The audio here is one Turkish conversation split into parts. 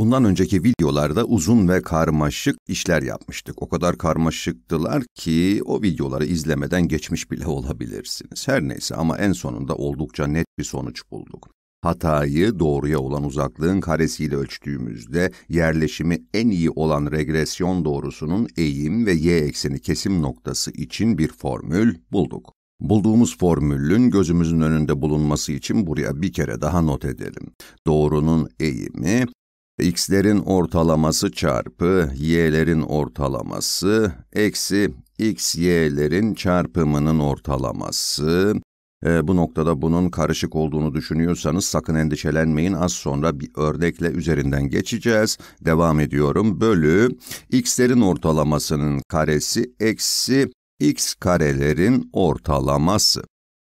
Bundan önceki videolarda uzun ve karmaşık işler yapmıştık. O kadar karmaşıktılar ki o videoları izlemeden geçmiş bile olabilirsiniz. Her neyse ama en sonunda oldukça net bir sonuç bulduk. Hatayı doğruya olan uzaklığın karesiyle ölçtüğümüzde yerleşimi en iyi olan regresyon doğrusunun eğim ve y ekseni kesim noktası için bir formül bulduk. Bulduğumuz formülün gözümüzün önünde bulunması için buraya bir kere daha not edelim. Doğrunun eğimi x'lerin ortalaması çarpı y'lerin ortalaması eksi x y'lerin çarpımının ortalaması. E, bu noktada bunun karışık olduğunu düşünüyorsanız sakın endişelenmeyin. Az sonra bir örnekle üzerinden geçeceğiz. Devam ediyorum. Bölü x'lerin ortalamasının karesi eksi x karelerin ortalaması.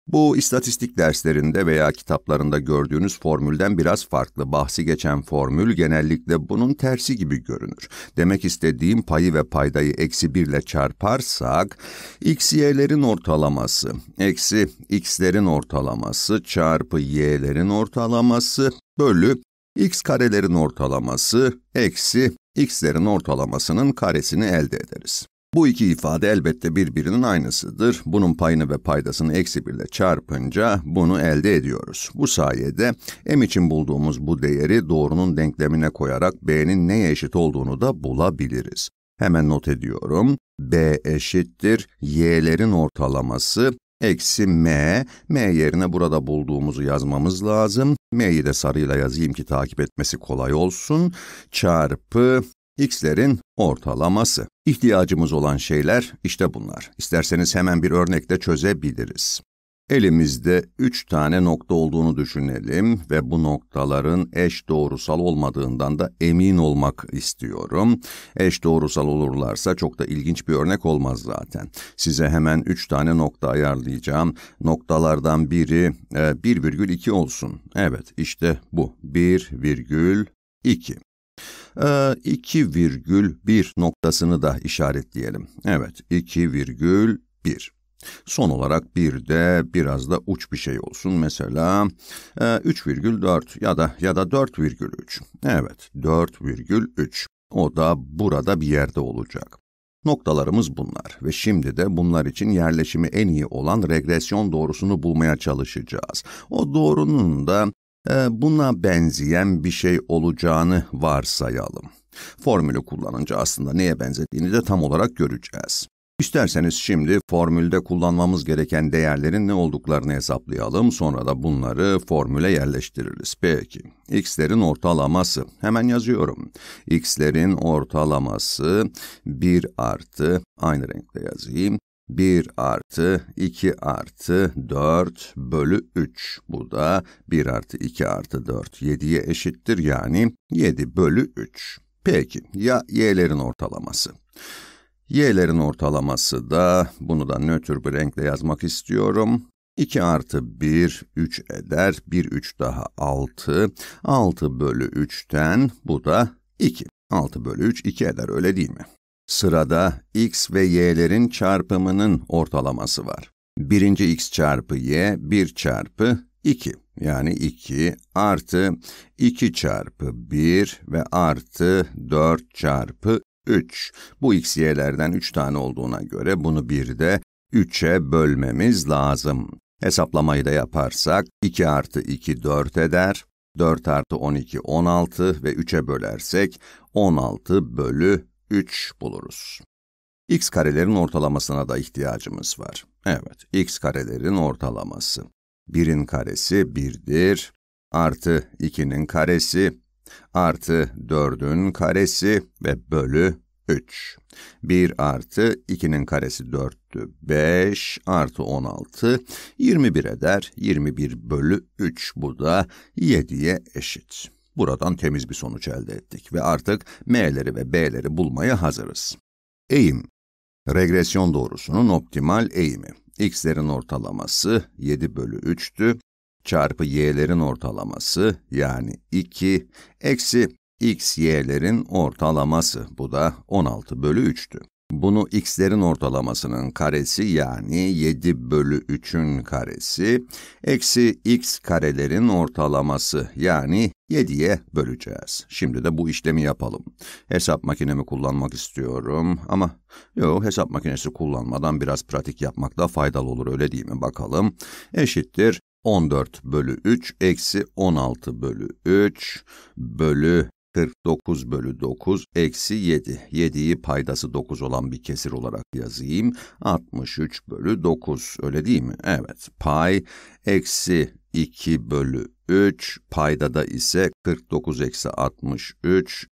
Bu istatistik derslerinde veya kitaplarında gördüğünüz formülden biraz farklı. Bahsi geçen formül genellikle bunun tersi gibi görünür. Demek istediğim payı ve paydayı eksi 1 ile çarparsak, x y'lerin ortalaması, eksi x'lerin ortalaması çarpı y'lerin ortalaması bölü x karelerin ortalaması eksi x'lerin ortalamasının karesini elde ederiz. Bu iki ifade elbette birbirinin aynısıdır. Bunun payını ve paydasını eksi 1 ile çarpınca bunu elde ediyoruz. Bu sayede m için bulduğumuz bu değeri doğrunun denklemine koyarak b'nin neye eşit olduğunu da bulabiliriz. Hemen not ediyorum. b eşittir y'lerin ortalaması eksi m, m yerine burada bulduğumuzu yazmamız lazım. m'yi de sarıyla yazayım ki takip etmesi kolay olsun. Çarpı x'lerin ortalaması. İhtiyacımız olan şeyler işte bunlar. İsterseniz hemen bir örnekle çözebiliriz. Elimizde üç tane nokta olduğunu düşünelim ve bu noktaların eş doğrusal olmadığından da emin olmak istiyorum. Eş doğrusal olurlarsa çok da ilginç bir örnek olmaz zaten. Size hemen üç tane nokta ayarlayacağım. Noktalardan biri e, 1,2 olsun. Evet işte bu 1,2. 2,1 ee, noktasını da işaretleyelim. Evet, 2,1. Son olarak bir de biraz da uç bir şey olsun. Mesela 3,4 e, ya da ya da 4,3. Evet, 4,3. O da burada bir yerde olacak. Noktalarımız bunlar ve şimdi de bunlar için yerleşimi en iyi olan regresyon doğrusunu bulmaya çalışacağız. O doğrunun da buna benzeyen bir şey olacağını varsayalım. Formülü kullanınca aslında neye benzediğini de tam olarak göreceğiz. İsterseniz şimdi formülde kullanmamız gereken değerlerin ne olduklarını hesaplayalım, sonra da bunları formüle yerleştiririz. Peki, x'lerin ortalaması, hemen yazıyorum. x'lerin ortalaması 1 artı, aynı renkle yazayım, 1 artı 2 artı 4 bölü 3. Bu da 1 artı 2 artı 4 7'ye eşittir yani 7 bölü 3. Peki ya y'lerin ortalaması? Y'lerin ortalaması da, bunu da nötr bir renkle yazmak istiyorum. 2 artı 1, 3 eder. 1, 3 daha 6. 6 bölü 3'ten bu da 2. 6 bölü 3, 2 eder öyle değil mi? Sırada x ve y'lerin çarpımının ortalaması var. Birinci x çarpı y, 1 çarpı 2. Yani 2 artı 2 çarpı 1 ve artı 4 çarpı 3. Bu x y'lerden 3 tane olduğuna göre bunu bir de 3'e bölmemiz lazım. Hesaplamayı da yaparsak 2 artı 2 4 eder. 4 artı 12 16 ve 3'e bölersek 16 bölü 3 buluruz. x karelerin ortalamasına da ihtiyacımız var. Evet, x karelerin ortalaması. 1'in karesi 1'dir, artı 2'nin karesi, artı 4'ün karesi ve bölü 3. 1 artı 2'nin karesi 4'tü, 5 artı 16, 21 eder, 21 bölü 3 bu da 7'ye eşit. Buradan temiz bir sonuç elde ettik ve artık m'leri ve b'leri bulmaya hazırız. Eğim, regresyon doğrusunun optimal eğimi. x'lerin ortalaması 7 bölü 3'tü, çarpı y'lerin ortalaması yani 2, eksi x y'lerin ortalaması, bu da 16 bölü 3'tü. Bunu x'lerin ortalamasının karesi yani 7 bölü 3'ün karesi, eksi x karelerin ortalaması yani 7'ye böleceğiz. Şimdi de bu işlemi yapalım. Hesap makinemi kullanmak istiyorum ama yok hesap makinesi kullanmadan biraz pratik yapmakta faydalı olur öyle değil mi bakalım. Eşittir 14 bölü 3 eksi 16 bölü 3 bölü 49 bölü 9 eksi 7. 7'yi paydası 9 olan bir kesir olarak yazayım. 63 bölü 9 öyle değil mi? Evet. Pay eksi 2 bölü 3 paydada ise 49 eksi 63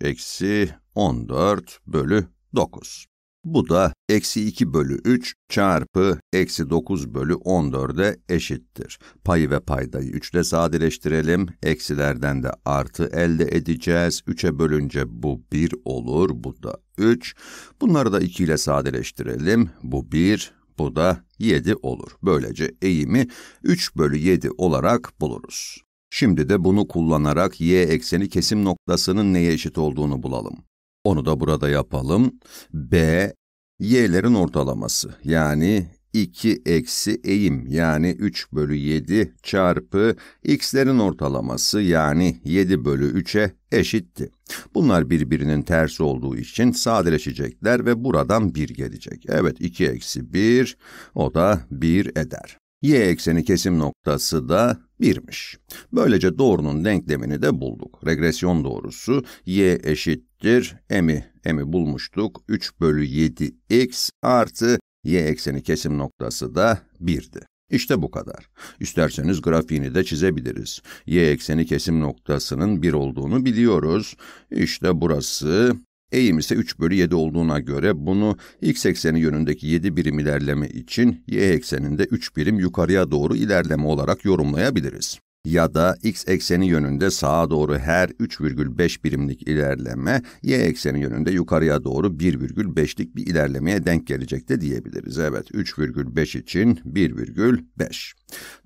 eksi 14 bölü 9. Bu da eksi 2 bölü 3 çarpı eksi 9 bölü 14'e eşittir. Payı ve paydayı 3 ile sadeleştirelim. Eksilerden de artı elde edeceğiz. 3'e bölünce bu 1 olur. Bu da 3. Bunları da 2 ile sadeleştirelim. Bu 1, bu da 7 olur. Böylece eğimi 3 bölü 7 olarak buluruz. Şimdi de bunu kullanarak y ekseni kesim noktasının neye eşit olduğunu bulalım. Onu da burada yapalım. B, y'lerin ortalaması yani 2 eksi eğim yani 3 bölü 7 çarpı x'lerin ortalaması yani 7 bölü 3'e eşitti. Bunlar birbirinin tersi olduğu için sadeleşecekler ve buradan 1 gelecek. Evet 2 eksi 1 o da 1 eder. Y ekseni kesim noktası da 1'miş. Böylece doğrunun denklemini de bulduk. Regresyon doğrusu y eşittir m'i, m'i bulmuştuk. 3 bölü 7 x artı y ekseni kesim noktası da 1'di. İşte bu kadar. İsterseniz grafiğini de çizebiliriz. Y ekseni kesim noktasının 1 olduğunu biliyoruz. İşte burası Eğim ise 3 bölü 7 olduğuna göre bunu x ekseni yönündeki 7 birim ilerleme için y ekseninde 3 birim yukarıya doğru ilerleme olarak yorumlayabiliriz ya da x ekseni yönünde sağa doğru her 3,5 birimlik ilerleme, y ekseni yönünde yukarıya doğru 1,5'lik bir ilerlemeye denk gelecek de diyebiliriz. Evet, 3,5 için 1,5.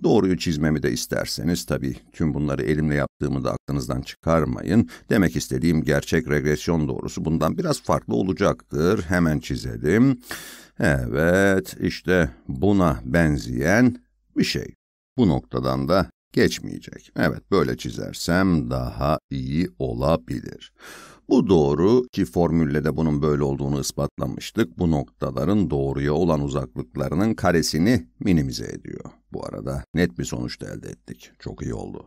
Doğruyu çizmemi de isterseniz tabii tüm bunları elimle yaptığımı da aklınızdan çıkarmayın. Demek istediğim gerçek regresyon doğrusu bundan biraz farklı olacaktır. Hemen çizelim. Evet, işte buna benzeyen bir şey. Bu noktadan da geçmeyecek. Evet, böyle çizersem daha iyi olabilir. Bu doğru ki formülle de bunun böyle olduğunu ispatlamıştık. Bu noktaların doğruya olan uzaklıklarının karesini minimize ediyor. Bu arada net bir sonuç elde ettik. Çok iyi oldu.